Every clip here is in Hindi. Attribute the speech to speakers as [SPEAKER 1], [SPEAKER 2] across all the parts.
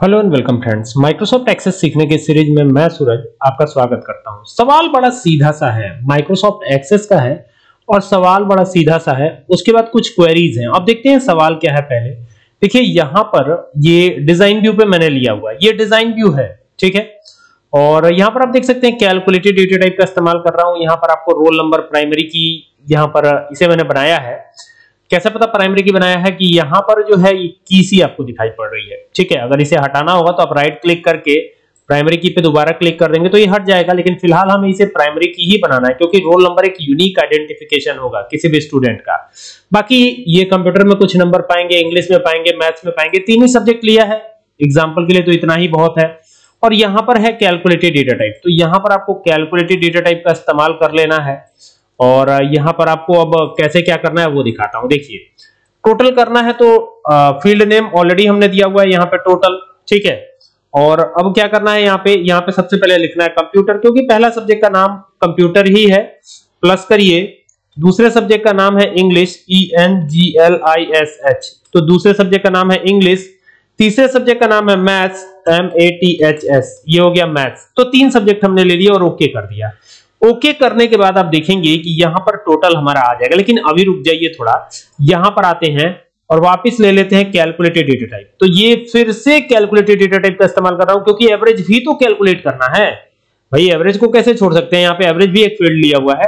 [SPEAKER 1] Hello and welcome friends, Microsoft Access सीखने के सीरीज़ में मैं सूरज आपका स्वागत करता हूँ। सवाल बड़ा सीधा सा है, माइक्रोसॉफ्ट एक्सेस का है और सवाल बड़ा सीधा सा है, उसके बाद कुछ क्वेरीज हैं। अब देखते हैं सवाल क्या है पहले। देखिए, यहाँ पर ये डिज़ाइन व्यू पे मैंने लिया हुआ है। ये डिज़ाइन व्यू है, ठीक है? और यहाँ पर आप देख सकते हैं कैलकुलेटेड डेटा टाइप का इस्तेमाल कर रहा हूँ। यहाँ पर आपको रोल नंबर प्राइमरी की, यहाँ पर इसे मैंने बनाया है। कैसे पता प्राइमरी की बनाया है कि यहाँ पर जो है की सी आपको दिखाई पड़ रही है? ठीक है, अगर इसे हटाना होगा तो आप राइट क्लिक करके प्राइमरी की पे दोबारा क्लिक कर देंगे तो ये हट जाएगा, लेकिन फ़िलहाल हमें इसे प्राइमरी की ही बनाना है क्योंकि रोल नंबर एक यूनिक आइडेंटिफिकेशन होगा किसी भी स्टूडेंट का। बाकी ये कंप्यूटर में कुछ नंबर पाएँगे इंग्लिश में पाएँगे मैथ्स में पाएँगे, तीन ही सब्जेक्ट लिया है। एग्ज़ाम्पल के लिए तो इतना ही बहुत है। और यहाँ पर है कैलकुलेटेड डेटा टाइप तो यहाँ पर आपको कैलकुलेटेड डेटा टाइप का इस्तेमाल कर लेना है। और यहाँ पर आपको अब कैसे क्या करना है वो दिखाता हूँ। देखिए टोटल करना है तो फ़ील्ड नेम ऑलरेडी हमने दिया हुआ है यहाँ पे टोटल ठीक है? और अब क्या करना है यहाँ पे यहाँ पे सबसे पहले लिखना है कंप्यूटर क्योंकि पहला सब्जेक्ट का नाम कंप्यूटर ही है। प्लस करिए, दूसरे सब्जेक्ट का नाम है English E N G L I S H तो दूसरे सब्जेक्ट का नाम है इंग्लिश तीसरे सब्जेक्ट का नाम है maths M A T H S ये हो गया मैथ्स तो तीन सब्जेक्ट हमने ले लिया और ओके कर दिया। ओके करने के बाद आप देखेंगे कि यहाँ पर टोटल हमारा आ जाएगा। लेकिन अभी रुक जाइए थोड़ा। यहाँ पर आते हैं और वापस ले लेते हैं कैलकुलेटेड डेटा टाइप तो ये फिर से कैलकुलेटेड डेटा टाइप का इस्तेमाल कर रहा हूँ, क्योंकि एवरेज भी तो कैलकुलेट करना है। भाई एवरेज को कैसे छोड़ सकते हैं? यहाँ पे एवरेज भी एक फ़ील्ड लिया हुआ है।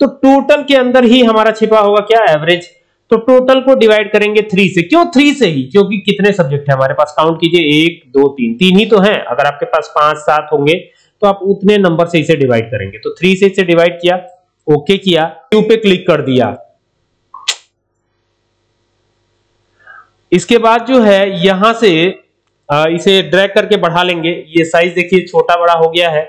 [SPEAKER 1] तो टोटल के अंदर ही हमारा छिपा होगा क्या? एवरेज तो टोटल को डिवाइड करेंगे थ्री से। क्यों? थ्री से ही, क्योंकि कितने सब्जेक्ट है हमारे पास? काउंट कीजिए। एक, दो, तीन। तीन ही तो है। अगर आपके पास पाँच, सात होंगे तो आप उतने नंबर से इसे डिवाइड करेंगे। तो थ्री से इसे डिवाइड किया ओके किया क्यू पे क्लिक कर दिया। इसके बाद जो है, यहाँ से इसे ड्रैग करके बढ़ा लेंगे। ये साइज़ देखिए, छोटा बड़ा हो गया है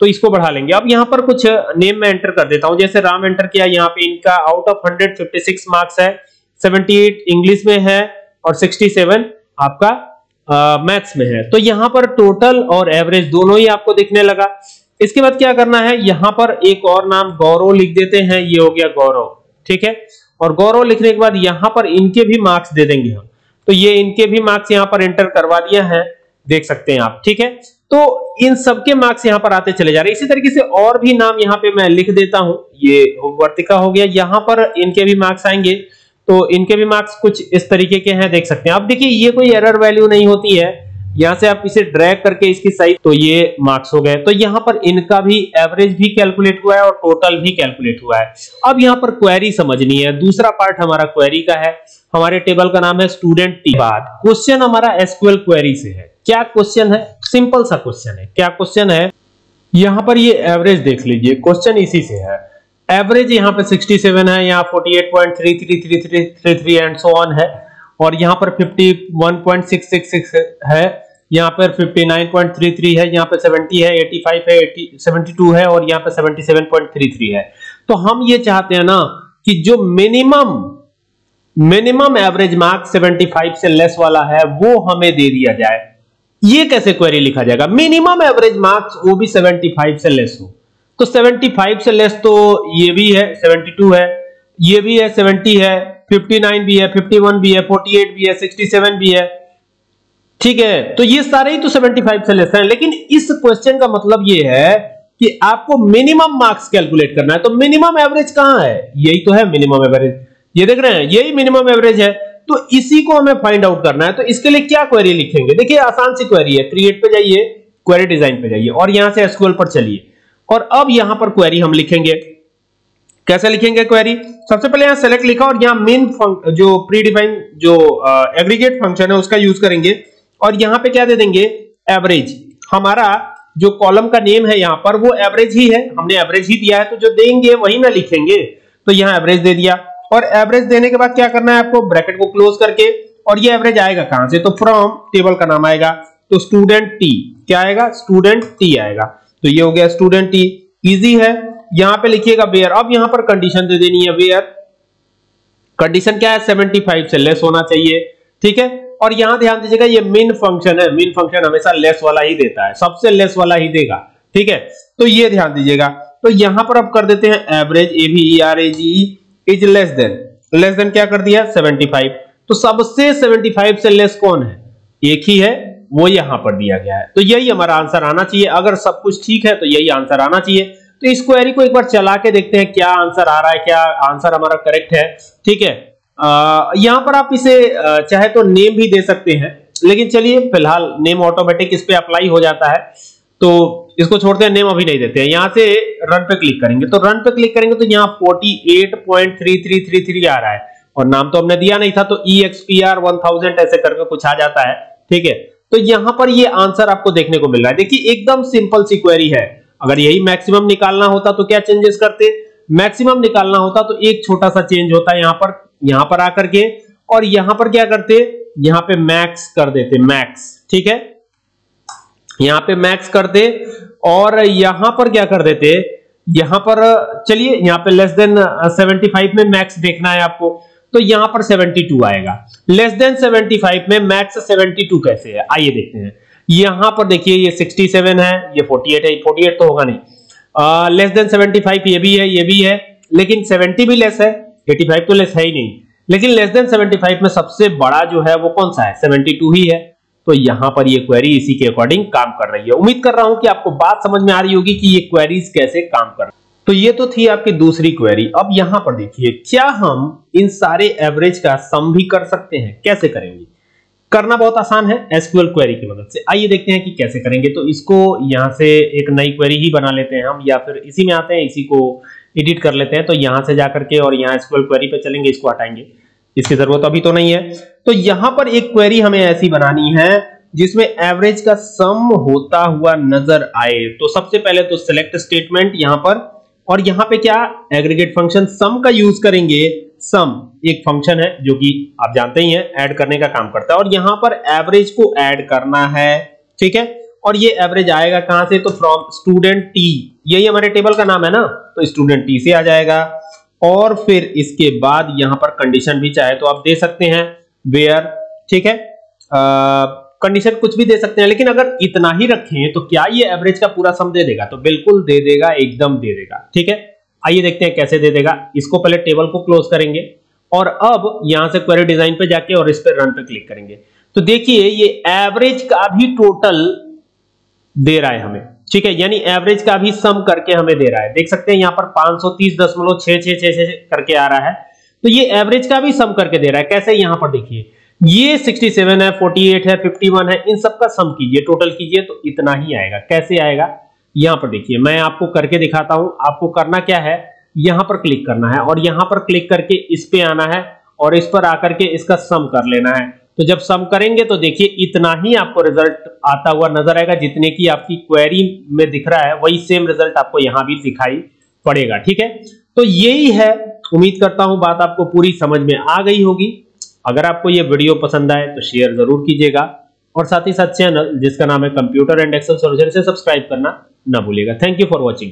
[SPEAKER 1] तो इसको बढ़ा लेंगे। अब यहाँ पर कुछ नेम में एंटर कर देता हूँ। जैसे राम एंटर किया, यहाँ पे इनका आउट ऑफ़ 156 मार्क्स है। 78 इंग्लिश में है और 67 आपका मैथ्स में है। तो यहाँ पर टोटल और एवरेज दोनों ही आपको दिखने लगा। इसके बाद क्या करना है? यहाँ पर एक और नाम गौरव लिख देते हैं। ये हो गया गौरव। ठीक है? और गौरव लिखने के बाद यहाँ पर इनके भी मार्क्स दे देंगे हम। तो ये इनके भी मार्क्स यहाँ पर एंटर करवा दिया है। देख सकते हैं आप। ठीक है? तो इन सबके मार्क्स यहाँ पर आते चले जा रहे हैं। इसी तरीके से और भी नाम यहाँ पे मैं लिख देता हूँ। ये वर्तिका हो गया। यहाँ पर इनके भी मार्क्स आएँगे। तो इनके भी मार्क्स कुछ इस तरीके के हैं, देख सकते हैं। अब देखिए, ये कोई एरर वैल्यू नहीं होती है। यहाँ से आप इसे ड्रैग करके इसकी साइज़ तो ये मार्क्स हो गए। तो यहाँ पर इनका भी एवरेज भी कैलकुलेट हुआ है और टोटल भी कैलकुलेट हुआ है। अब यहाँ पर क्वेरी समझनी है। दूसरा पार्ट हमारा क्वेरी का है। हमारे टेबल का नाम है स्टूडेंट टी बाद क्वेश्चन हमारा एसक्यूएल क्वेरी से है। क्या क्वेश्चन है? सिंपल सा क्वेश्चन है। क्या क्वेश्चन है? यहाँ पर ये एवरेज देख लीजिए। क्वेश्चन इसी से है। एवरेज यहाँ पे 67 है, यहाँ 48.333333 एंड सो ऑन है। और यहाँ पर 51.666 है, यहाँ पर 59.33 है, यहाँ पे 70 है 85 है 80 72 है और यहाँ पे 77.33 है। तो हम ये चाहते हैं ना कि जो मिनिमम मिनिमम एवरेज मार्क 75 से लेस वाला है, वो हमें दे दिया जाए। ये कैसे क्वेरी लिखा जाएगा? मिनिमम एवरेज मार्क्स वो भी 75 से लेस हो। तो 75 से लेस तो ये भी है 72 है, ये भी है 70 है 59 भी है 51 भी है 48 भी है 67 भी है। ठीक है तो ये सारे ही तो 75 से लेस हैं, लेकिन इस क्वेश्चन का मतलब ये है कि आपको मिनिमम मार्क्स कैलकुलेट करना है तो मिनिमम एवरेज कहाँ है? यही तो है मिनिमम एवरेज। ये देख रहे हैं, यही मिनिमम एवरेज है तो इसी को हमें फाइंड आउट करना है तो इसके लिए क्या क्वेरी लिखेंगे? देखिए, आसान सी क्वेरी है क्रिएट पे जाइए क्वेरी डिज़ाइन पे जाइए, और यहाँ से एसक्यूएल पर चलिए। और अब यहाँ पर क्वेरी हम लिखेंगे। कैसे लिखेंगे क्वेरी सबसे पहले यहाँ सेलेक्ट लिखा और यहाँ मेन जो प्री डिफाइन जो एग्रीगेट फ़ंक्शन है उसका यूज़ करेंगे। और यहाँ पे क्या दे देंगे? एवरेज हमारा जो कॉलम का नेम है यहाँ पर वो एवरेज ही है। हमने एवरेज ही दिया है तो जो देंगे वही ना लिखेंगे। तो यहाँ एवरेज दे दिया। और एवरेज देने के बाद क्या करना है आपको? ब्रैकेट को क्लोज करके, और ये एवरेज आएगा कहाँ से? तो फ्रॉम टेबल का नाम आएगा। तो स्टूडेंट टी क्या आएगा? स्टूडेंट टी आएगा। तो ये हो गया स्टूडेंट टी इजी है। यहाँ पे लिखिएगा वेयर अब यहाँ पर कंडीशन दे देनी है वेयर कंडीशन क्या है? 75 से लेस होना चाहिए। ठीक है? और यहाँ ध्यान दीजिएगा, ये मिन फ़ंक्शन है। मिन फ़ंक्शन हमेशा लेस वाला ही देता है। सबसे लेस वाला ही देगा। ठीक है? तो ये ध्यान दीजिएगा। तो यहाँ पर अब कर देते हैं average A V R A G is less than less than क्या कर दिया? 75 तो सबसे 75 से लेस कौन है? एक ही है। वो यहाँ पर दिया गया है। तो यही हमारा आंसर आना चाहिए। अगर सब कुछ ठीक है तो यही आंसर आना चाहिए। तो इस क्वेरी को एक बार चला के देखते हैं क्या आंसर आ रहा है, क्या आंसर हमारा करेक्ट है। ठीक है? यहाँ पर आप इसे चाहे तो नेम भी दे सकते हैं, लेकिन चलिए, फ़िलहाल नेम ऑटोमेटिक इस पे अप्लाई हो जाता है। तो इसको छोड़ते हैं नेम अभी नहीं देते हैं। यहाँ से रन पे क्लिक करेंगे। तो रन पे क्लिक करेंगे तो यहाँ 48.3333 आ रहा है। और नाम तो हमने दिया नहीं था तो EXPR 1000 ऐसे करके कुछ आ जाता है। ठीक है? तो यहाँ पर ये आंसर आपको देखने को मिल रहा है। देखिए, एकदम सिंपल सी क्वेरी है। अगर यही मैक्सिमम निकालना होता तो क्या चेंजेस करते? मैक्सिमम निकालना होता तो एक छोटा सा चेंज होता यहाँ पर यहाँ पर आकर के। और यहाँ पर क्या करते? यहाँ पे मैक्स कर देते, मैक्स, ठीक है? यहाँ पे मैक्स करते और यहाँ पर क्या कर देते? यहाँ पर, चलिए, यहाँ पे लेस देन 75 में मैक्स देखना है आपको। तो यहाँ पर 72 आएगा। लेस देन 75 में मैक्स 72 कैसे है? आइए देखते हैं। यहाँ पर देखिए, ये 67 है, ये 48 है 48 तो होगा नहीं। लेस देन 75 ये भी है, ये भी है, लेकिन 70 भी लेस है 85 तो लेस है ही नहीं। लेकिन लेस देन 75 में सबसे बड़ा जो है वो कौन सा है? 72 ही है। तो यहाँ पर ये क्वेरी इसी के अकॉर्डिंग काम कर रही है। उम्मीद कर रहा हूँ कि आपको बात समझ में आ रही होगी कि ये क्वेरीज कैसे काम कर रही तो ये तो थी आपकी दूसरी क्वेरी अब यहाँ पर देखिए, क्या हम इन सारे एवरेज का सम भी कर सकते हैं? कैसे करेंगे? करना बहुत आसान है एसक्यूएल क्वेरी की मदद से। आइए देखते हैं कि कैसे करेंगे। तो इसको यहाँ से एक नई क्वेरी ही बना लेते हैं हम, या फिर इसी में आते हैं, इसी को एडिट कर लेते हैं। तो यहाँ से जाकर के और यहाँ एसक्यूएल क्वेरी पे चलेंगे, इसको हटाएँगे। इसकी ज़रूरत अभी तो नहीं है। तो यहाँ पर एक क्वेरी हमें ऐसी बनानी है, जिसमें एवरेज का सम होता हुआ नज़र आए। तो सबसे पहले तो सिलेक्ट स्टेटमेंट यहाँ पर और यहाँ पे क्या एग्रीगेट फ़ंक्शन सम का यूज़ करेंगे? सम एक फ़ंक्शन है जो कि आप जानते ही हैं ऐड करने का काम करता है। और यहाँ पर एवरेज को ऐड करना है, ठीक है? और ये एवरेज आएगा कहाँ से? तो फ्रॉम स्टूडेंट टी यही हमारे टेबल का नाम है ना? तो स्टूडेंट टी से आ जाएगा। और फिर इसके बाद यहाँ पर कंडीशन भी चाहे तो आप दे सकते हैं। वेयर ठीक है? कंडीशन कुछ भी दे सकते हैं, लेकिन अगर इतना ही रखें तो क्या ये एवरेज का पूरा सम दे देगा? तो बिल्कुल दे देगा, एकदम दे देगा, ठीक है? आइए देखते हैं कैसे दे देगा। इसको पहले टेबल को क्लोज करेंगे, और अब यहाँ से क्वेरी डिज़ाइन पे जाके और इस पर रन पे क्लिक करेंगे। तो देखिए, ये एवरेज का भी टोटल दे रहा है हमें, ठीक है? यानी एवरेज का भी सम करके हमें दे रहा है। देख सकते हैं, यहाँ पर पाँच सौ तीस दशमलव करके आ रहा है। तो ये एवरेज का भी सम करके दे रहा है। कैसे? यहाँ पर देखिए। ये 67 है 48 है 51 है, इन सब का सम कीजिए टोटल कीजिए तो इतना ही आएगा। कैसे आएगा? यहाँ पर देखिए, मैं आपको करके दिखाता हूँ, आपको करना क्या है? यहाँ पर क्लिक करना है और यहाँ पर क्लिक करके इस पे आना है और इस पर आकर के इसका सम कर लेना है। तो जब सम करेंगे तो देखिए, इतना ही आपको रिज़ल्ट आता हुआ नज़र आएगा, जितने की आपकी क्वेरी में दिख रहा है, वही सेम रिज़ल्ट आपको यहाँ भी दिखाई पड़ेगा, ठीक है? तो यही है, उम्मीद करता हूँ बात आपको पूरी समझ में आ गई होगी। अगर आपको ये वीडियो पसंद आए तो शेयर ज़रूर कीजिएगा। और साथ ही साथ चैनल, जिसका नाम है कंप्यूटर एंड एक्सेल सोल्यूशन से सब्सक्राइब करना ना भूलिएगा। Thank you for watching